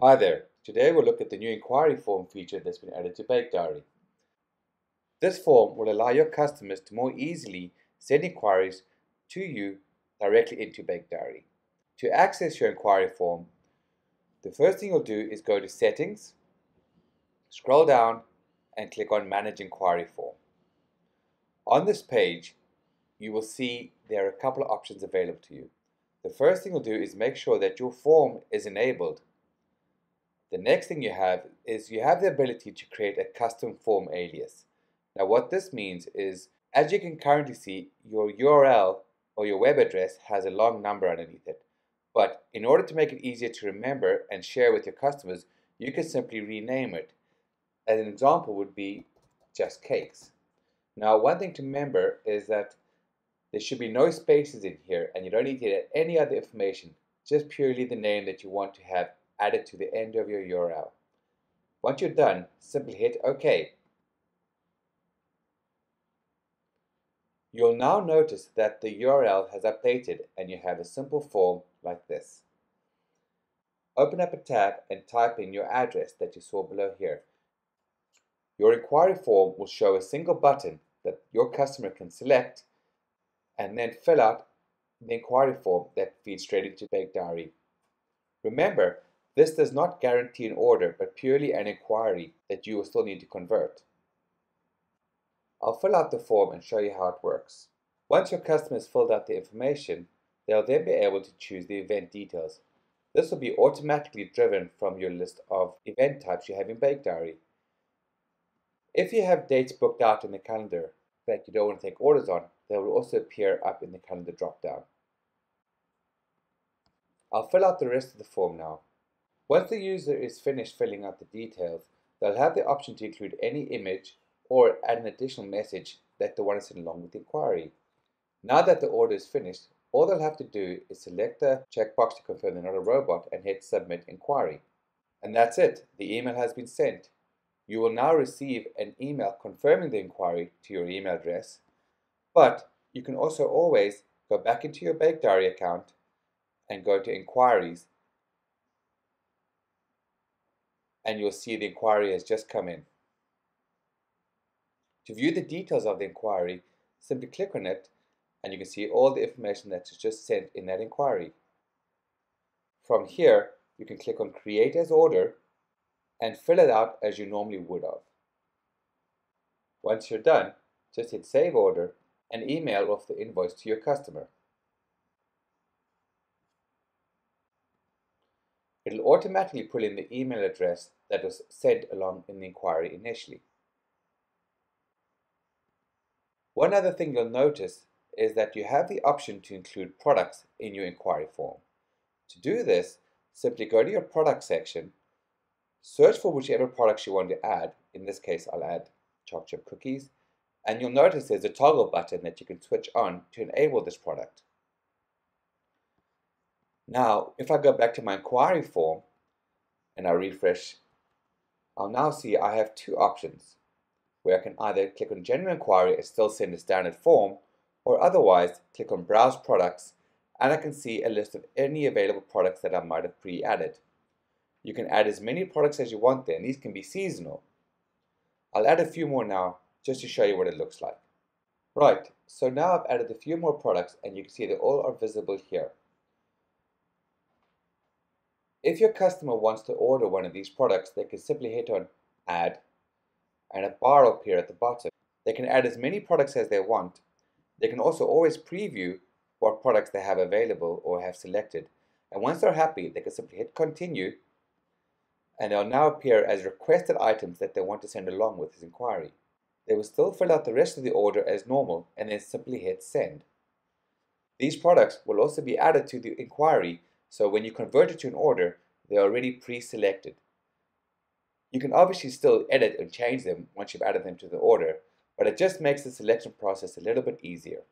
Hi there, today we'll look at the new inquiry form feature that's been added to Bake Diary. This form will allow your customers to more easily send inquiries to you directly into Bake Diary. To access your inquiry form, the first thing you'll do is go to Settings, scroll down and click on Manage Inquiry Form. On this page, you will see there are a couple of options available to you. The first thing you'll do is make sure that your form is enabled next thing you have is you have the ability to create a custom form alias. Now what this means is, as you can currently see, your URL or your web address has a long number underneath it. But in order to make it easier to remember and share with your customers, you can simply rename it. As an example would be just cakes. Now one thing to remember is that there should be no spaces in here and you don't need to add any other information, just purely the name that you want to have added to the end of your URL. Once you're done, simply hit OK. You'll now notice that the URL has updated and you have a simple form like this. Open up a tab and type in your address that you saw below here. Your inquiry form will show a single button that your customer can select and then fill out the inquiry form that feeds straight into Bake Diary. Remember, this does not guarantee an order, but purely an inquiry that you will still need to convert. I'll fill out the form and show you how it works. Once your customer has filled out the information, they'll then be able to choose the event details. This will be automatically driven from your list of event types you have in Bake Diary. If you have dates booked out in the calendar that you don't want to take orders on, they will also appear up in the calendar drop-down. I'll fill out the rest of the form now. Once the user is finished filling out the details, they'll have the option to include any image or add an additional message that they want to send along with the inquiry. Now that the order is finished, all they'll have to do is select the checkbox to confirm they're not a robot and hit Submit Inquiry. And that's it, the email has been sent. You will now receive an email confirming the inquiry to your email address, but you can also always go back into your Bake Diary account and go to Inquiries and you'll see the inquiry has just come in. To view the details of the inquiry, simply click on it and you can see all the information that is just sent in that inquiry. From here, you can click on Create as Order and fill it out as you normally would have. Once you're done, just hit Save Order and email off the invoice to your customer. It'll automatically pull in the email address that was sent along in the inquiry initially. One other thing you'll notice is that you have the option to include products in your inquiry form. To do this, simply go to your product section, search for whichever products you want to add. In this case, I'll add chocolate chip cookies, and you'll notice there's a toggle button that you can switch on to enable this product. Now, if I go back to my inquiry form and I refresh, I'll now see I have two options where I can either click on General Inquiry and still send a standard form, or otherwise click on Browse Products and I can see a list of any available products that I might have pre-added. You can add as many products as you want there, and these can be seasonal. I'll add a few more now just to show you what it looks like. Right, so now I've added a few more products and you can see they all are visible here. If your customer wants to order one of these products, they can simply hit on Add, and a bar will appear at the bottom. They can add as many products as they want. They can also always preview what products they have available or have selected. And once they're happy, they can simply hit Continue, and they'll now appear as requested items that they want to send along with this inquiry. They will still fill out the rest of the order as normal and then simply hit Send. These products will also be added to the inquiry so when you convert it to an order, they're already pre-selected. You can obviously still edit and change them once you've added them to the order, but it just makes the selection process a little bit easier.